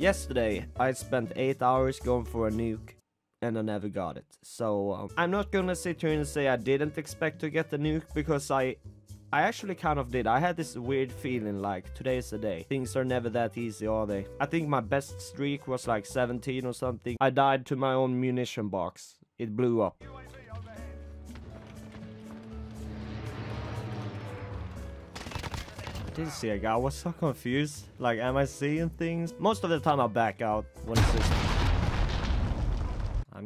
Yesterday, I spent 8 hours going for a nuke and I never got it. So, um, I'm not gonna sit here and say I didn't expect to get the nuke because I I actually kind of did. I had this weird feeling like today's the day. Things are never that easy, are they? I think my best streak was like 17 or something. I died to my own munition box. It blew up. I didn't see a guy. I was so confused. Like, am I seeing things? Most of the time I back out when it's just...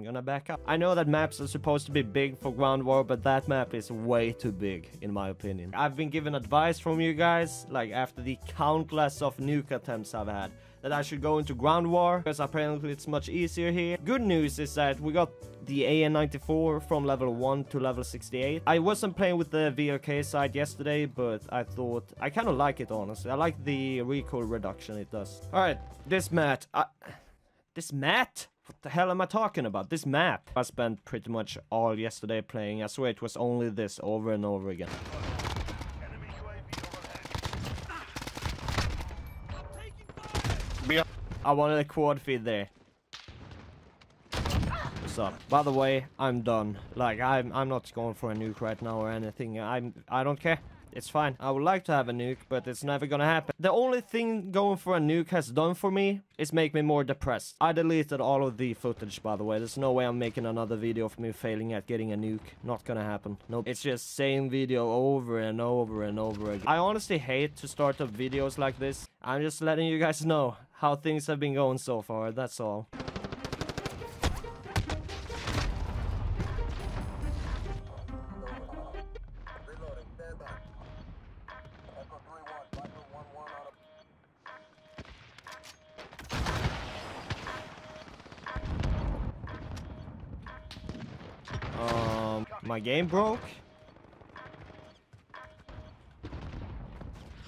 Gonna back up. I know that maps are supposed to be big for ground war, but that map is way too big, in my opinion. I've been given advice from you guys, like after the countless of nuke attempts I've had, that I should go into ground war, because apparently it's much easier here. Good news is that we got the AN94 from level 1 to level 68. I wasn't playing with the VOK side yesterday, but I thought, I kind of like it honestly. I like the recoil reduction it does. Alright, this mat, I, this mat? What the hell am I talking about? This map. I spent pretty much all yesterday playing. I swear it was only this over and over again. I wanted a quad feed there. What's up? By the way, I'm done. Like I'm I'm not going for a nuke right now or anything. I'm I don't care. It's fine. I would like to have a nuke, but it's never gonna happen. The only thing going for a nuke has done for me is make me more depressed. I deleted all of the footage, by the way. There's no way I'm making another video of me failing at getting a nuke. Not gonna happen. Nope. It's just same video over and over and over again. I honestly hate to start up videos like this. I'm just letting you guys know how things have been going so far. That's all. My game broke.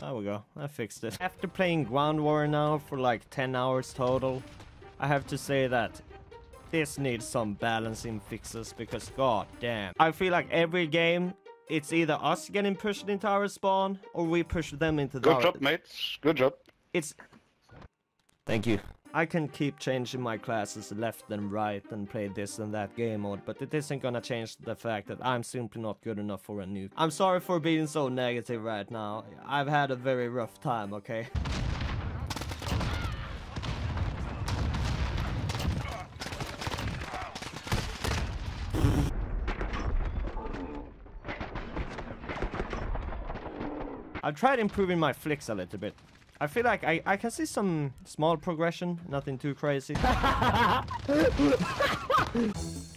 There we go. I fixed it. After playing Ground War now for like 10 hours total, I have to say that this needs some balancing fixes because god damn. I feel like every game, it's either us getting pushed into our spawn or we push them into the Good job, mates. Good job. It's... Thank you. I can keep changing my classes left and right and play this and that game mode, but it isn't gonna change the fact that I'm simply not good enough for a nuke. I'm sorry for being so negative right now. I've had a very rough time, okay? I've tried improving my flicks a little bit. I feel like I, I can see some small progression, nothing too crazy.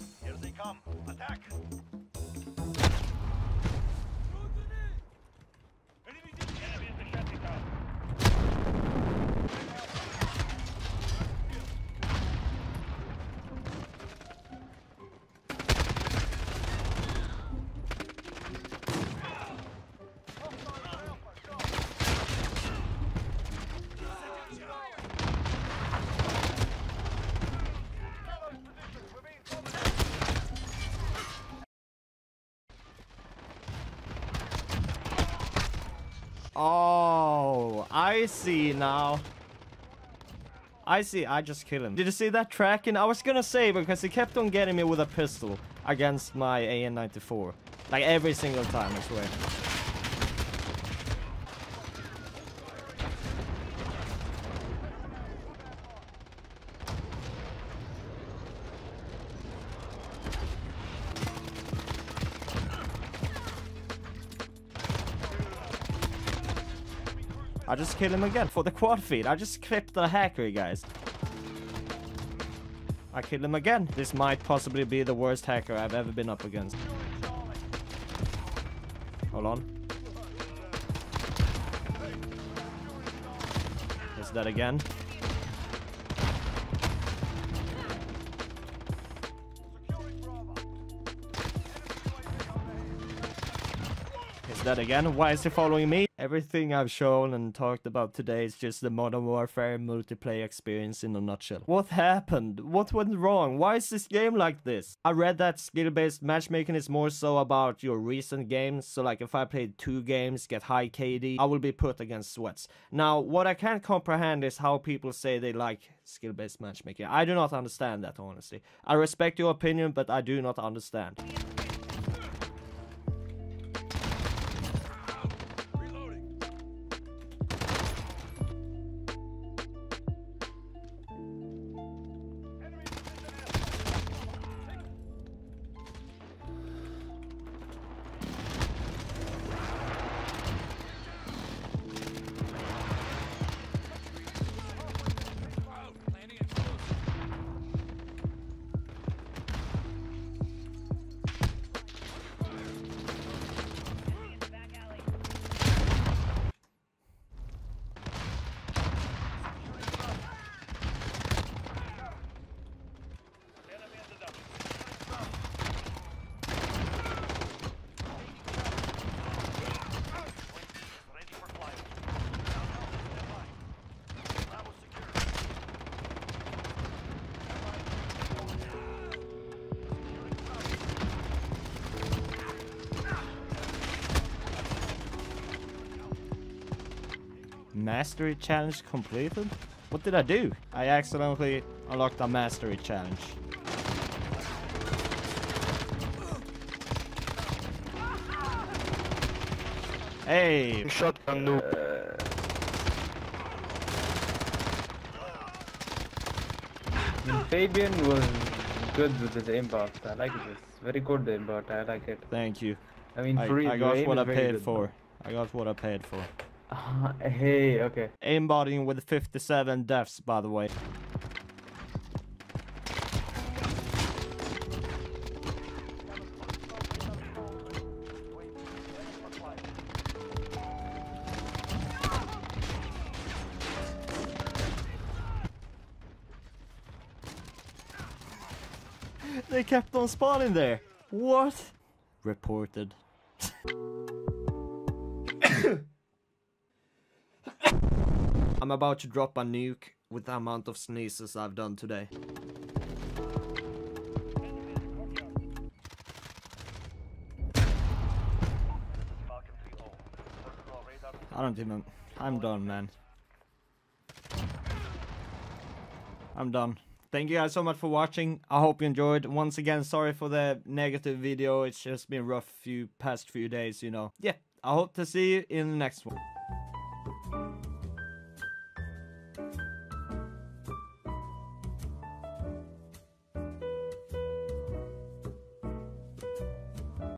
Oh, I see now. I see, I just killed him. Did you see that tracking? I was gonna say, because he kept on getting me with a pistol against my AN-94. Like every single time, I swear. I just kill him again for the quad feed. I just clipped the hacker, guys. I kill him again. This might possibly be the worst hacker I've ever been up against. Hold on. Is that again? Is that again? Why is he following me? Everything I've shown and talked about today is just the Modern Warfare multiplayer experience in a nutshell. What happened? What went wrong? Why is this game like this? I read that skill-based matchmaking is more so about your recent games, so like if I played two games, get high KD, I will be put against sweats. Now, what I can't comprehend is how people say they like skill-based matchmaking. I do not understand that, honestly. I respect your opinion, but I do not understand. Mastery challenge completed? What did I do? I accidentally unlocked a mastery challenge. Hey, Shotgun noob. Uh. Fabian was good with his aimbot. I like this. Very good aimbot. I like it. thank you. I mean, I, I got what I paid good, for. I got what I paid for. Uh, hey, okay. Aimbotting with 57 deaths, by the way. They kept on spawning there. What? Reported. I'm about to drop a nuke with the amount of sneezes I've done today. Falcon 3-0. Circle radar. I don't even. I'm done, man. I'm done. Thank you guys so much for watching. I hope you enjoyed. Once again, sorry for the negative video. It's just been rough few past few days, you know. Yeah, I hope to see you in the next one.